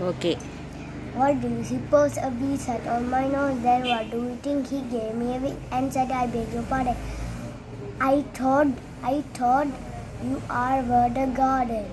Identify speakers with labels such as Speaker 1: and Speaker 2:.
Speaker 1: Okay.
Speaker 2: What do you suppose a bee sat on my nose? Then what do you think he gave me a wink and said, I beg your pardon. I thought, I thought you are were the garden.